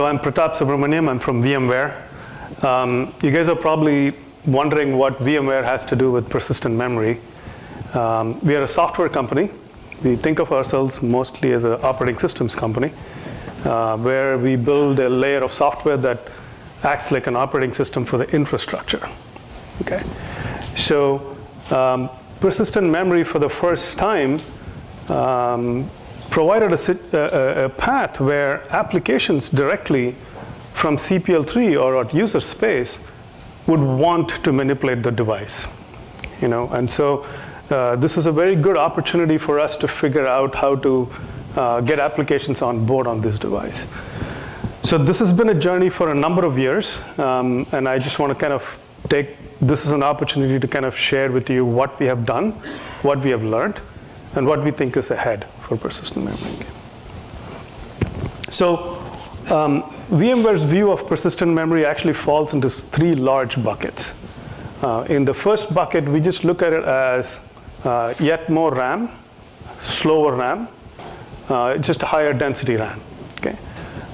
So I'm Pratap Subrahmanyam. I'm from VMware. Um, you guys are probably wondering what VMware has to do with persistent memory. Um, we are a software company. We think of ourselves mostly as an operating systems company, uh, where we build a layer of software that acts like an operating system for the infrastructure. Okay, so um, persistent memory for the first time um, provided a, a, a, path where applications directly from CPL3 or at user space would want to manipulate the device. You know, and so uh, this is a very good opportunity for us to figure out how to uh, get applications on board on this device. So this has been a journey for a number of years, um, and I just want to kind of take this as an opportunity to kind of share with you what we have done, what we have learned, and what we think is ahead for persistent memory. So um, VMware's view of persistent memory actually falls into three large buckets. Uh, in the first bucket, we just look at it as uh, yet more RAM, slower RAM, uh, just higher density RAM. Okay?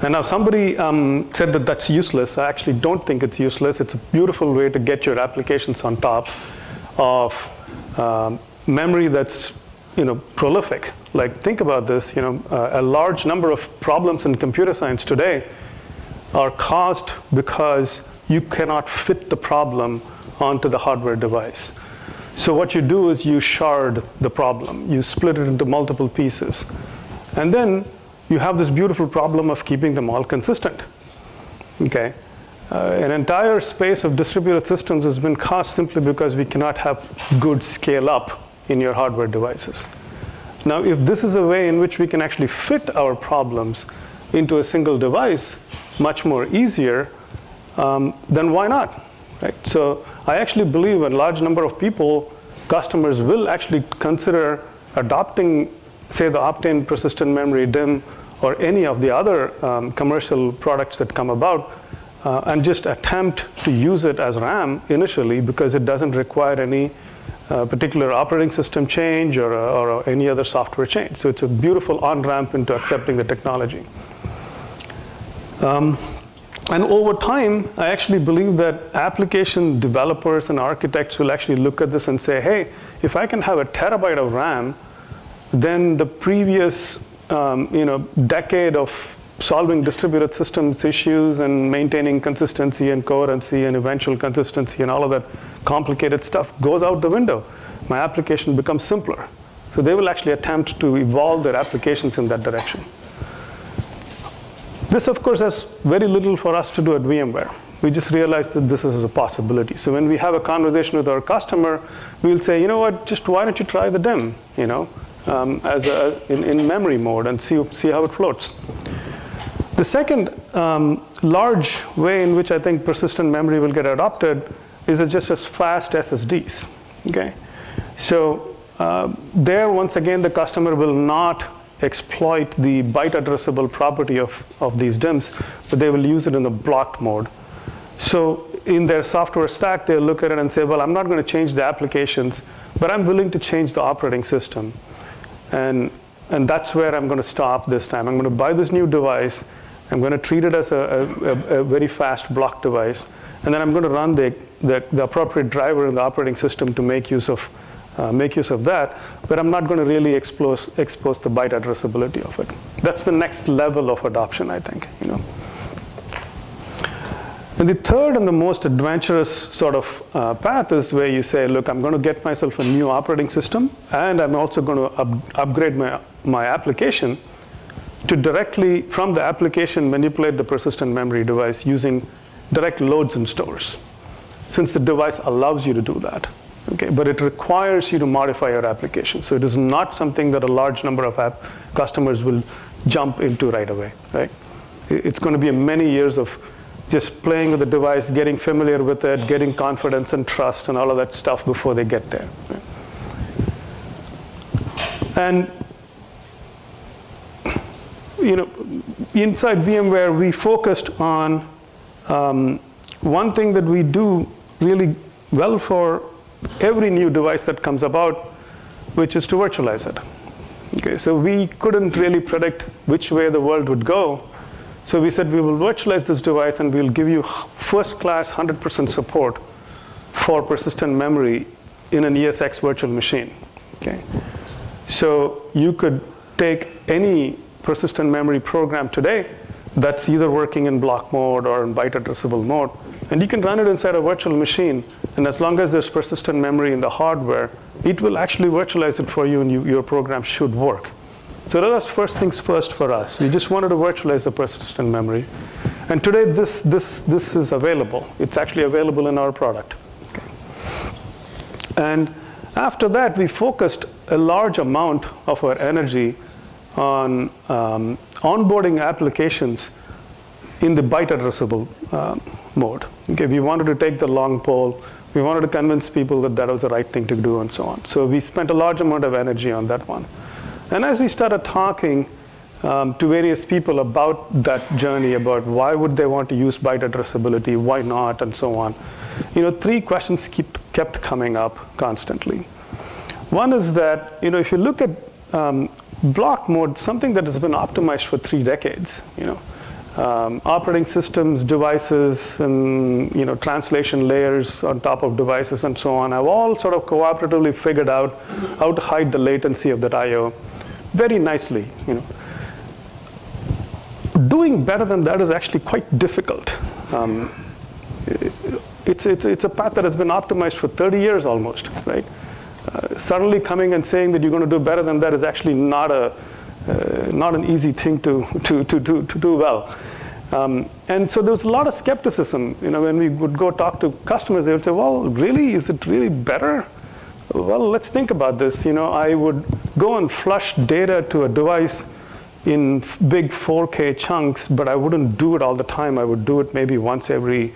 And now somebody um, said that that's useless. I actually don't think it's useless. It's a beautiful way to get your applications on top of um, memory that's you know, prolific. Like think about this, you know, uh, a large number of problems in computer science today are caused because you cannot fit the problem onto the hardware device. So what you do is you shard the problem. You split it into multiple pieces. And then you have this beautiful problem of keeping them all consistent. Okay? Uh, an entire space of distributed systems has been caused simply because we cannot have good scale up in your hardware devices. Now, if this is a way in which we can actually fit our problems into a single device much more easier, um, then why not? Right? So I actually believe a large number of people, customers will actually consider adopting, say, the Optane persistent memory DIMM or any of the other um, commercial products that come about uh, and just attempt to use it as RAM initially because it doesn't require any uh, particular operating system change or, uh, or any other software change. So it's a beautiful on-ramp into accepting the technology. Um, and over time, I actually believe that application developers and architects will actually look at this and say, hey, if I can have a terabyte of RAM, then the previous um, you know, decade of solving distributed systems issues and maintaining consistency and coherency and eventual consistency and all of that complicated stuff goes out the window. My application becomes simpler. So they will actually attempt to evolve their applications in that direction. This, of course, has very little for us to do at VMware. We just realized that this is a possibility. So when we have a conversation with our customer, we'll say, you know what, just why don't you try the DIMM, you know, um, as a, in, in memory mode and see, see how it floats. The second um, large way in which I think persistent memory will get adopted is just as fast SSDs. Okay, so uh, there once again the customer will not exploit the byte addressable property of, of these DIMMs, but they will use it in the block mode. So in their software stack, they'll look at it and say, well, I'm not going to change the applications, but I'm willing to change the operating system. And, and that's where I'm going to stop this time. I'm going to buy this new device, I'm going to treat it as a, a, a, very fast block device. And then I'm going to run the, the, the appropriate driver in the operating system to make use of, uh, make use of that. But I'm not going to really expose, expose the byte addressability of it. That's the next level of adoption, I think. You know. And the third and the most adventurous sort of uh, path is where you say, look, I'm going to get myself a new operating system, and I'm also going to up upgrade my, my application to directly, from the application, manipulate the persistent memory device using direct loads and stores, since the device allows you to do that. Okay, but it requires you to modify your application. So it is not something that a large number of app customers will jump into right away. Right? It's going to be many years of just playing with the device, getting familiar with it, getting confidence and trust and all of that stuff before they get there. Right? And you know, inside VMware, we focused on um, one thing that we do really well for every new device that comes about, which is to virtualize it. Okay, so we couldn't really predict which way the world would go. So we said we will virtualize this device and we'll give you first class 100% support for persistent memory in an ESX virtual machine. Okay? So you could take any persistent memory program today that's either working in block mode or in byte addressable mode, and you can run it inside a virtual machine, and as long as there's persistent memory in the hardware, it will actually virtualize it for you and you, your program should work. So that was first things first for us. We just wanted to virtualize the persistent memory. And today this, this, this is available. It's actually available in our product. And after that, we focused a large amount of our energy on um, onboarding applications in the byte addressable uh, mode. Okay, we wanted to take the long pole. We wanted to convince people that that was the right thing to do and so on. So we spent a large amount of energy on that one. And as we started talking um, to various people about that journey, about why would they want to use byte addressability, why not, and so on, you know, three questions keep, kept coming up constantly. One is that, you know, if you look at um, block mode, something that has been optimized for three decades, you know, um, operating systems, devices, and you know, translation layers on top of devices and so on have all sort of cooperatively figured out how to hide the latency of that I/O very nicely. You know, doing better than that is actually quite difficult. Um, it's, it's, it's a path that has been optimized for 30 years almost, right? Uh, suddenly coming and saying that you're going to do better than that is actually not a uh, not an easy thing to, to, to, to, to do well. Um, and so there was a lot of skepticism. You know, when we would go talk to customers, they would say, "Well, really, is it really better?" Well, let's think about this. You know, I would go and flush data to a device in big 4K chunks, but I wouldn't do it all the time. I would do it maybe once every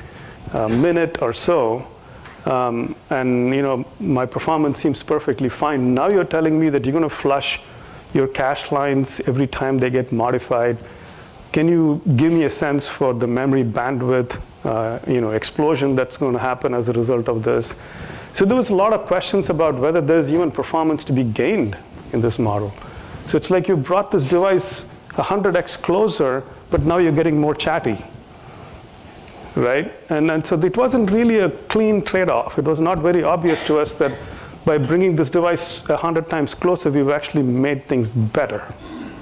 uh, minute or so. Um, and you know, my performance seems perfectly fine. Now you're telling me that you're going to flush your cache lines every time they get modified. Can you give me a sense for the memory bandwidth uh, you know, explosion that's going to happen as a result of this? So there was a lot of questions about whether there's even performance to be gained in this model. So it's like you brought this device 100x closer, but now you're getting more chatty, right? And, and so it wasn't really a clean trade-off. It was not very obvious to us that by bringing this device 100 times closer, we've actually made things better,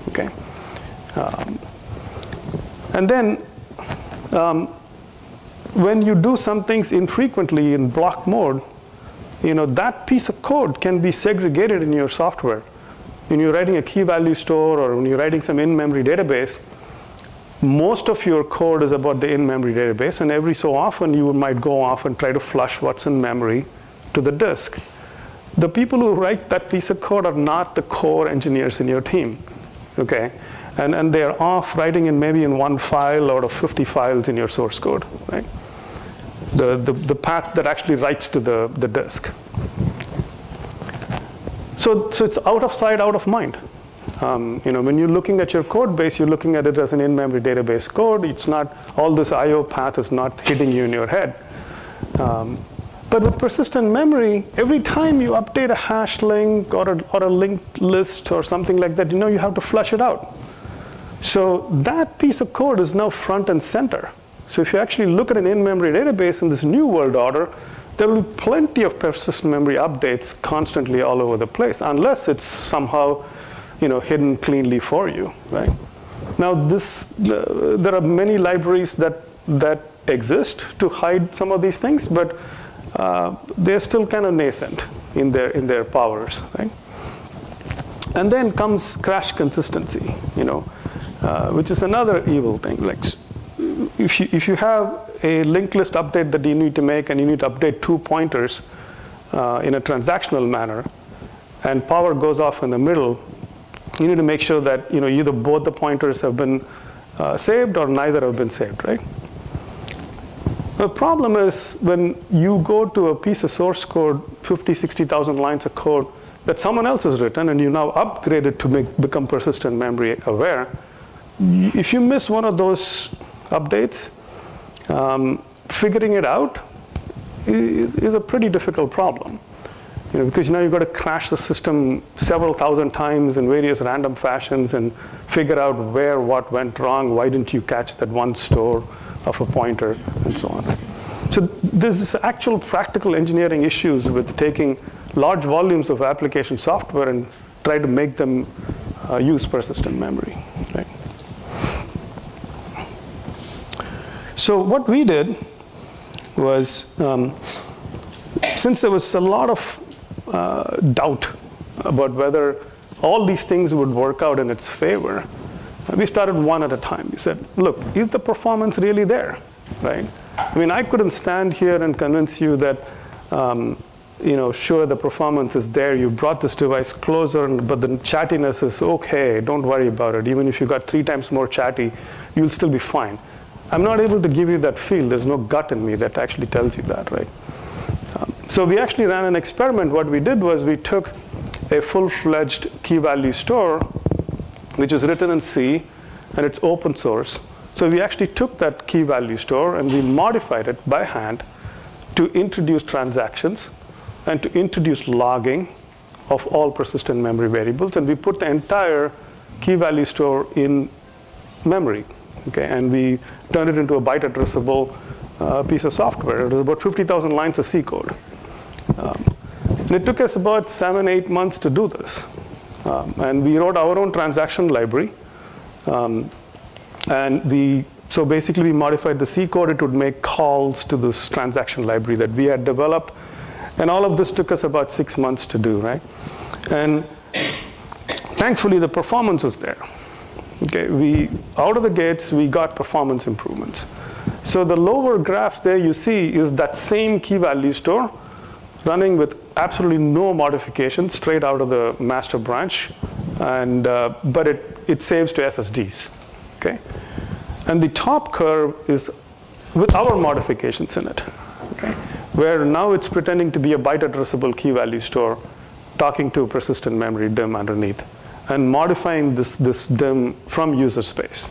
okay? Um, and then um, when you do some things infrequently in block mode, you know, that piece of code can be segregated in your software. When you're writing a key value store or when you're writing some in-memory database, most of your code is about the in-memory database, and every so often you might go off and try to flush what's in memory to the disk. The people who write that piece of code are not the core engineers in your team, okay? And, and they're off writing in maybe in one file out of 50 files in your source code, right? The, the, the path that actually writes to the, the disk. So, so it's out of sight, out of mind. Um, you know, when you're looking at your code base, you're looking at it as an in-memory database code. It's not, all this I.O. path is not hitting you in your head. Um, but with persistent memory, every time you update a hash link or a, or a linked list or something like that, you know you have to flush it out. So that piece of code is now front and center. So if you actually look at an in-memory database in this new world order, there will be plenty of persistent memory updates constantly all over the place, unless it's somehow you know, hidden cleanly for you, right? Now this, uh, there are many libraries that, that exist to hide some of these things, but uh, they're still kind of nascent in their, in their powers, right? And then comes crash consistency, you know, uh, which is another evil thing. Like, if you, if you have a linked list update that you need to make and you need to update two pointers uh, in a transactional manner, and power goes off in the middle, you need to make sure that you know, either both the pointers have been uh, saved or neither have been saved, right? The problem is when you go to a piece of source code, 50, 60,000 lines of code that someone else has written and you now upgrade it to make, become persistent memory aware, if you miss one of those updates, um, figuring it out is, is, a pretty difficult problem. You know, because now you've got to crash the system several thousand times in various random fashions and figure out where what went wrong, why didn't you catch that one store of a pointer, and so on. So there's actual practical engineering issues with taking large volumes of application software and try to make them uh, use persistent memory. Right? So what we did was, um, since there was a lot of uh, doubt about whether all these things would work out in its favor, we started one at a time. We said, look, is the performance really there, right? I mean, I couldn't stand here and convince you that, um, you know, sure, the performance is there. You brought this device closer, but the chattiness is okay. Don't worry about it. Even if you got three times more chatty, you'll still be fine. I'm not able to give you that feel. There's no gut in me that actually tells you that, right? So we actually ran an experiment. What we did was we took a full-fledged key value store, which is written in C, and it's open source. So we actually took that key value store and we modified it by hand to introduce transactions and to introduce logging of all persistent memory variables. And we put the entire key value store in memory. Okay, and we turned it into a byte addressable uh, piece of software. It was about 50,000 lines of C code. And it took us about seven, eight months to do this. Um, and we wrote our own transaction library. Um, and we, so basically we modified the C code. It would make calls to this transaction library that we had developed. And all of this took us about six months to do, right? And thankfully, the performance was there. Okay, we, out of the gates, we got performance improvements. So the lower graph there you see is that same key value store running with absolutely no modification straight out of the master branch, and, uh, but it, it saves to SSDs. Okay? And the top curve is with our modifications in it, okay? where now it's pretending to be a byte addressable key value store talking to persistent memory DIMM underneath and modifying this, this DIMM from user space.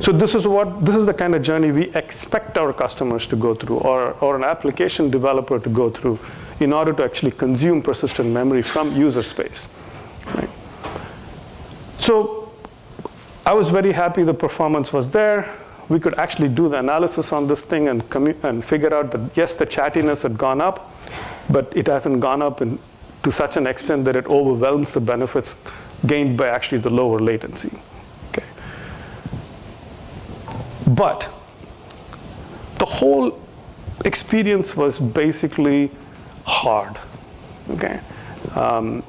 So this is what this is the kind of journey we expect our customers to go through or, or an application developer to go through in order to actually consume persistent memory from user space. Right? So I was very happy the performance was there. We could actually do the analysis on this thing and, and figure out that yes, the chattiness had gone up, but it hasn't gone up in, to such an extent that it overwhelms the benefits gained by actually the lower latency. But the whole experience was basically hard. Okay. Um,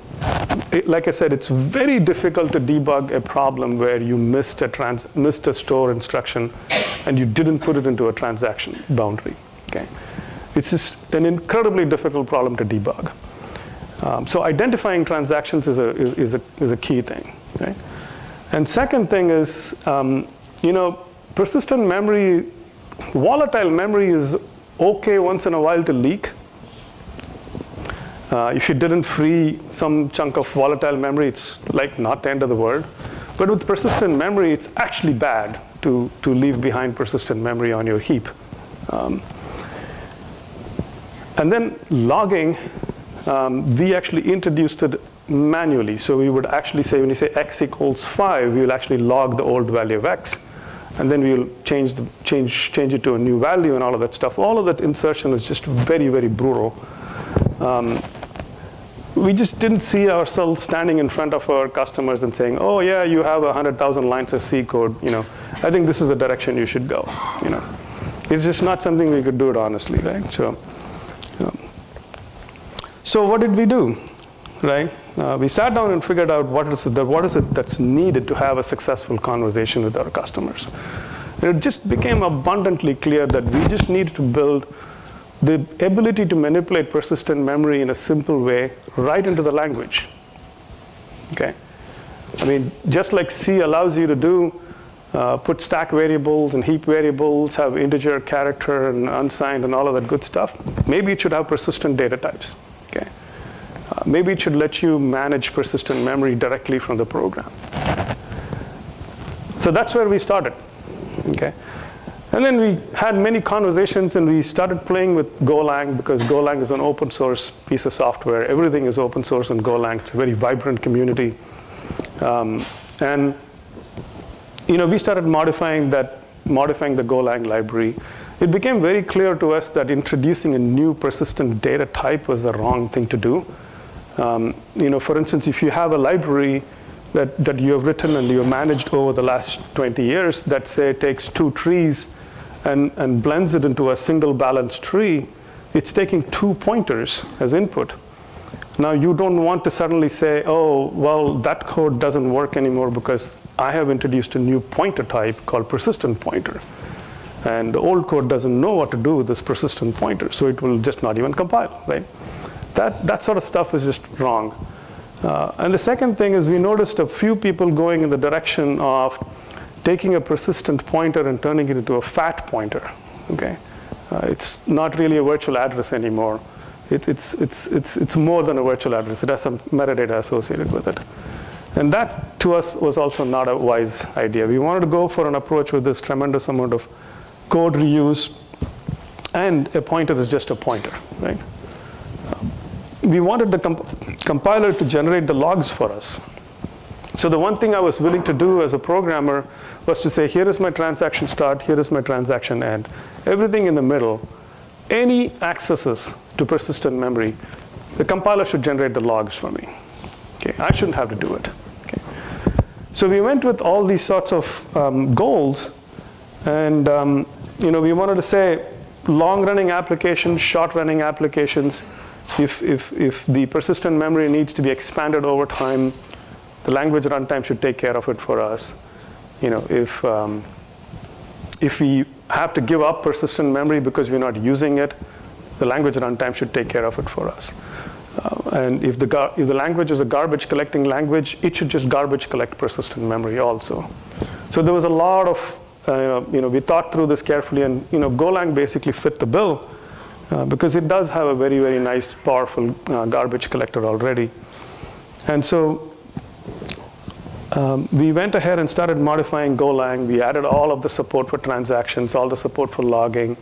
it, like I said, it's very difficult to debug a problem where you missed a, trans, missed a store instruction and you didn't put it into a transaction boundary. Okay. It's just an incredibly difficult problem to debug. Um, so identifying transactions is a, is, a, is a key thing. Right? And second thing is, um, you know, persistent memory, volatile memory is okay once in a while to leak. Uh, if you didn't free some chunk of volatile memory, it's like not the end of the world. But with persistent memory, it's actually bad to, to leave behind persistent memory on your heap. Um, and then logging, um, we actually introduced it manually. So we would actually say, when you say x equals 5, we will actually log the old value of x and then we'll change, the, change, change it to a new value and all of that stuff. All of that insertion is just very, very brutal. Um, we just didn't see ourselves standing in front of our customers and saying, oh yeah, you have 100,000 lines of C code, you know, I think this is the direction you should go, you know. It's just not something we could do it honestly, right? So, um, so what did we do, right? Uh, we sat down and figured out what is, it that, what is it that's needed to have a successful conversation with our customers. And it just became abundantly clear that we just need to build the ability to manipulate persistent memory in a simple way right into the language. Okay? I mean, just like C allows you to do, uh, put stack variables and heap variables, have integer, character, and unsigned, and all of that good stuff, maybe it should have persistent data types. Maybe it should let you manage persistent memory directly from the program. So that's where we started. Okay. And then we had many conversations and we started playing with Golang because Golang is an open source piece of software. Everything is open source in Golang. It's a very vibrant community. Um, and you know, we started modifying that, modifying the Golang library. It became very clear to us that introducing a new persistent data type was the wrong thing to do. Um, you know, for instance, if you have a library that, that you have written and you have managed over the last 20 years that say takes two trees and, and blends it into a single balanced tree, it's taking two pointers as input. Now you don't want to suddenly say, oh, well, that code doesn't work anymore because I have introduced a new pointer type called persistent pointer. And the old code doesn't know what to do with this persistent pointer, so it will just not even compile, right? That, that sort of stuff is just wrong. Uh, and the second thing is we noticed a few people going in the direction of taking a persistent pointer and turning it into a fat pointer, okay? Uh, it's not really a virtual address anymore. It, it's, it's, it's, it's more than a virtual address. It has some metadata associated with it. And that, to us, was also not a wise idea. We wanted to go for an approach with this tremendous amount of code reuse, and a pointer is just a pointer, right? We wanted the comp compiler to generate the logs for us. So the one thing I was willing to do as a programmer was to say, here is my transaction start, here is my transaction end. Everything in the middle, any accesses to persistent memory, the compiler should generate the logs for me. Okay, I shouldn't have to do it. Okay. So we went with all these sorts of um, goals, and um, you know, we wanted to say long-running applications, short-running applications. If, if, if the persistent memory needs to be expanded over time, the language runtime should take care of it for us. You know, if, um, if we have to give up persistent memory because we're not using it, the language runtime should take care of it for us. Uh, and if the, if the language is a garbage collecting language, it should just garbage collect persistent memory also. So there was a lot of, uh, you know, we thought through this carefully and, you know, Golang basically fit the bill uh, because it does have a very, very nice, powerful uh, garbage collector already. And so um, we went ahead and started modifying Golang. We added all of the support for transactions, all the support for logging,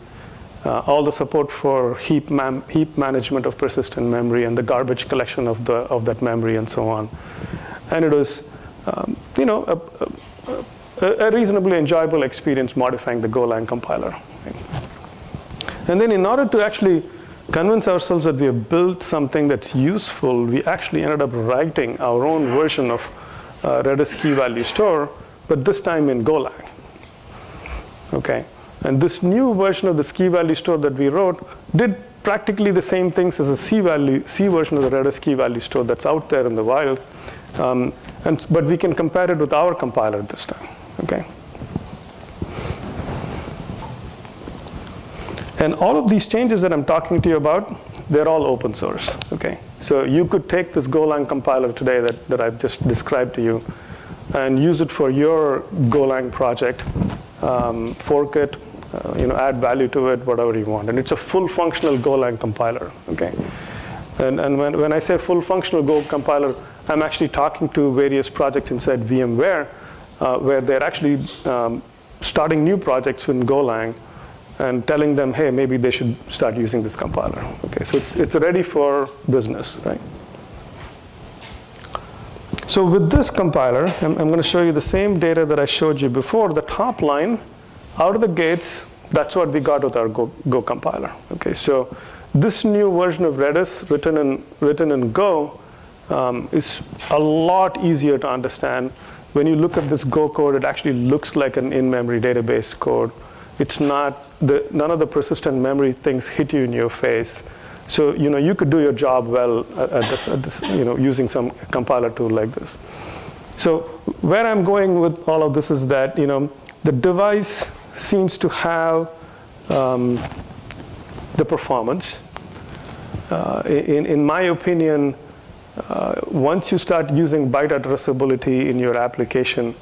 uh, all the support for heap, heap management of persistent memory and the garbage collection of, the, of that memory and so on. And it was, um, you know, a, a, a, reasonably enjoyable experience modifying the Golang compiler. And then in order to actually convince ourselves that we have built something that's useful, we actually ended up writing our own version of uh, Redis key value store, but this time in Golang. Okay. And this new version of the key value store that we wrote did practically the same things as a C value, C version of the Redis key value store that's out there in the wild. Um, and, but we can compare it with our compiler this time, okay? And all of these changes that I'm talking to you about, they're all open source, okay? So you could take this Golang compiler today that, that I've just described to you and use it for your Golang project, um, fork it, uh, you know, add value to it, whatever you want. And it's a full functional Golang compiler, okay? And, and when, when I say full functional Go compiler, I'm actually talking to various projects inside VMware uh, where they're actually um, starting new projects in Golang and telling them, hey, maybe they should start using this compiler. Okay, so it's, it's ready for business, right? So with this compiler, I'm, I'm going to show you the same data that I showed you before. The top line out of the gates, that's what we got with our Go, Go compiler. Okay, so this new version of Redis written in, written in Go um, is a lot easier to understand. When you look at this Go code, it actually looks like an in-memory database code. It's not, the, none of the persistent memory things hit you in your face. So you know you could do your job well at this, at this, you know, using some compiler tool like this. So where I'm going with all of this is that you know the device seems to have um, the performance. Uh, in, in my opinion, uh, once you start using byte addressability in your application,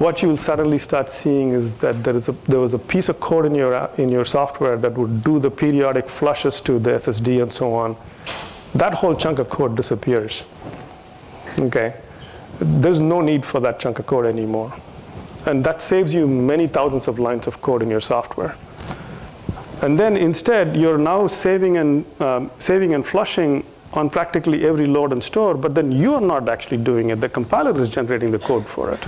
what you will suddenly start seeing is that there, is a, there was a piece of code in your, in your software that would do the periodic flushes to the SSD and so on. That whole chunk of code disappears. Okay? There's no need for that chunk of code anymore. And that saves you many thousands of lines of code in your software. And then instead, you're now saving and, um, saving and flushing on practically every load and store, but then you're not actually doing it. The compiler is generating the code for it.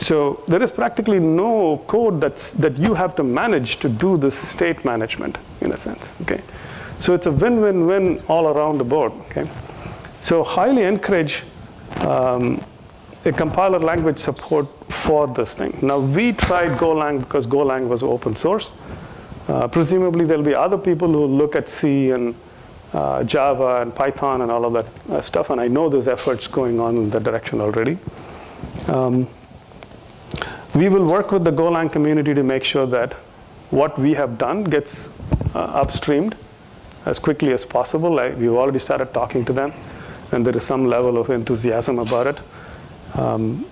So there is practically no code that's, that you have to manage to do this state management, in a sense. Okay? So it's a win-win-win all around the board. Okay? So highly encourage um, a compiler language support for this thing. Now we tried Golang because Golang was open source. Uh, presumably there'll be other people who look at C and uh, Java and Python and all of that uh, stuff, and I know there's efforts going on in that direction already. Um, we will work with the Golang community to make sure that what we have done gets uh, upstreamed as quickly as possible. I, we've already started talking to them, and there is some level of enthusiasm about it. Um,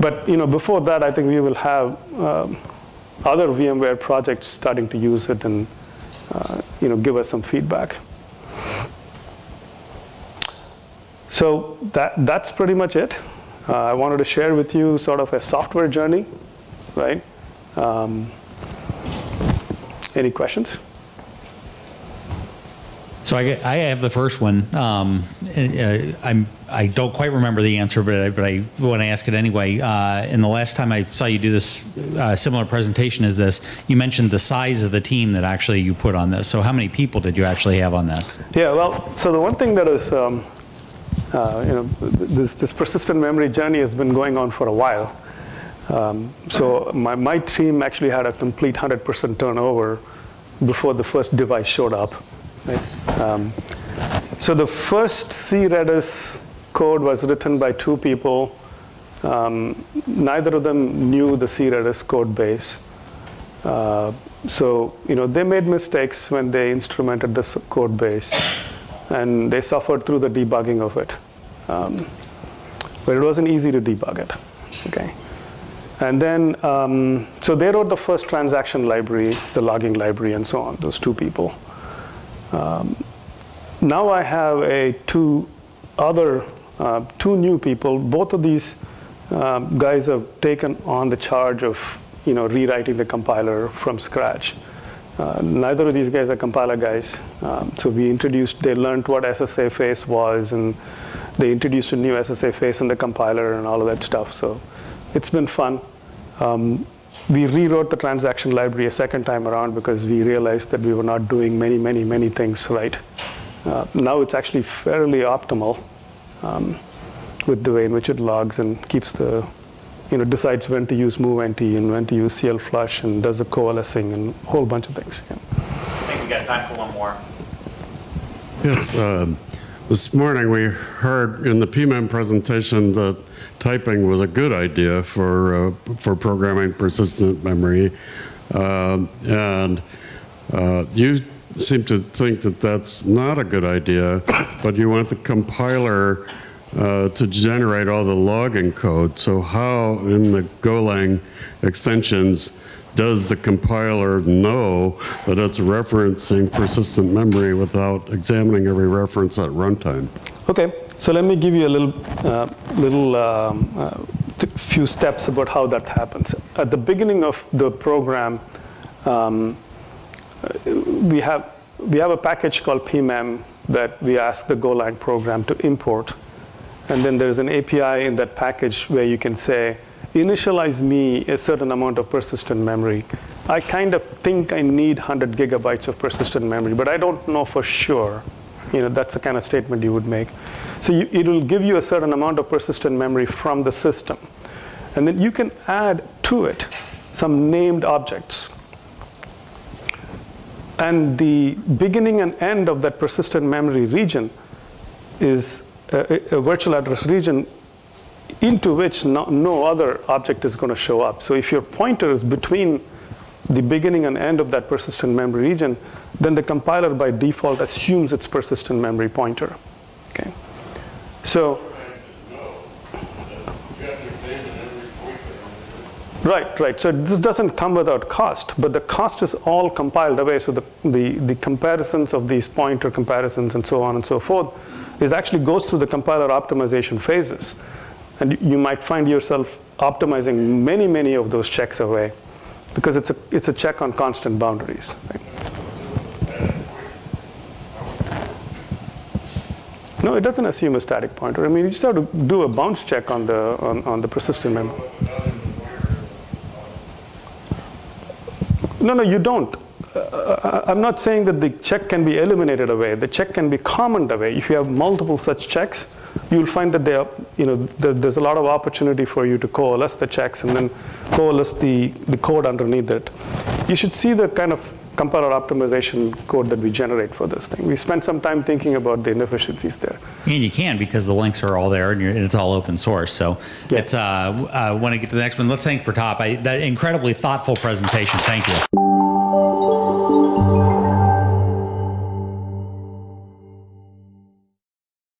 but you know, before that, I think we will have um, other VMware projects starting to use it and uh, you know, give us some feedback. So that, that's pretty much it. Uh, I wanted to share with you sort of a software journey, right? Um, any questions? So I, I have the first one. Um, uh, I'm I don't quite remember the answer, but I, but I want to ask it anyway. Uh, and the last time I saw you do this uh, similar presentation as this, you mentioned the size of the team that actually you put on this. So how many people did you actually have on this? Yeah, well, so the one thing that is, um, uh, you know, this, this persistent memory journey has been going on for a while. Um, so my, my team actually had a complete 100% turnover before the first device showed up. Right? Um, so the first C Redis code was written by two people. Um, neither of them knew the C Redis code base. Uh, so you know they made mistakes when they instrumented this code base, and they suffered through the debugging of it. Um, but it wasn't easy to debug it. Okay. And then, um, so they wrote the first transaction library, the logging library, and so on, those two people. Um, now I have a two other uh, two new people. Both of these uh, guys have taken on the charge of you know, rewriting the compiler from scratch. Uh, neither of these guys are compiler guys. Um, so we introduced, they learned what SSA phase was, and they introduced a new SSA phase in the compiler and all of that stuff. So it's been fun. Um, we rewrote the transaction library a second time around because we realized that we were not doing many, many, many things right. Uh, now it's actually fairly optimal um, with the way in which it logs and keeps the, you know, decides when to use move-nt and when to use CL flush and does the coalescing and a whole bunch of things. Yeah. I think we got time for one more. Yes, uh, this morning we heard in the PMEM presentation that typing was a good idea for, uh, for programming persistent memory. Uh, and uh, you seem to think that that's not a good idea, but you want the compiler uh, to generate all the logging code. So how in the Golang extensions does the compiler know that it's referencing persistent memory without examining every reference at runtime? Okay, so let me give you a little, uh, little um, uh, few steps about how that happens. At the beginning of the program, um, we have we have a package called pmem that we ask the Golang program to import. And then there's an API in that package where you can say, initialize me a certain amount of persistent memory. I kind of think I need 100 gigabytes of persistent memory, but I don't know for sure. You know, that's the kind of statement you would make. So you, it will give you a certain amount of persistent memory from the system. And then you can add to it some named objects. And the beginning and end of that persistent memory region is a, virtual address region into which no, no, other object is going to show up. So if your pointer is between the beginning and end of that persistent memory region, then the compiler by default assumes it's persistent memory pointer. Okay. So Right, right. So this doesn't come without cost, but the cost is all compiled away. So the, the, the comparisons of these pointer comparisons and so on and so forth is actually goes through the compiler optimization phases. And you might find yourself optimizing many, many of those checks away because it's a, it's a check on constant boundaries. Right? No, it doesn't assume a static pointer. I mean, you just have to do a bounds check on the, on, on the persistent memory. No, no, you don't. Uh, I'm not saying that the check can be eliminated away. The check can be commoned away. If you have multiple such checks, you'll find that they are, you know, there- there's a lot of opportunity for you to coalesce the checks and then coalesce the, the code underneath it. You should see the kind of compiler optimization code that we generate for this thing. We spent some time thinking about the inefficiencies there. And you can because the links are all there and, you're, and it's all open source. So Yeah. it's uh, uh, when I get to the next one, let's thank Pratap. I, that incredibly thoughtful presentation. Thank you.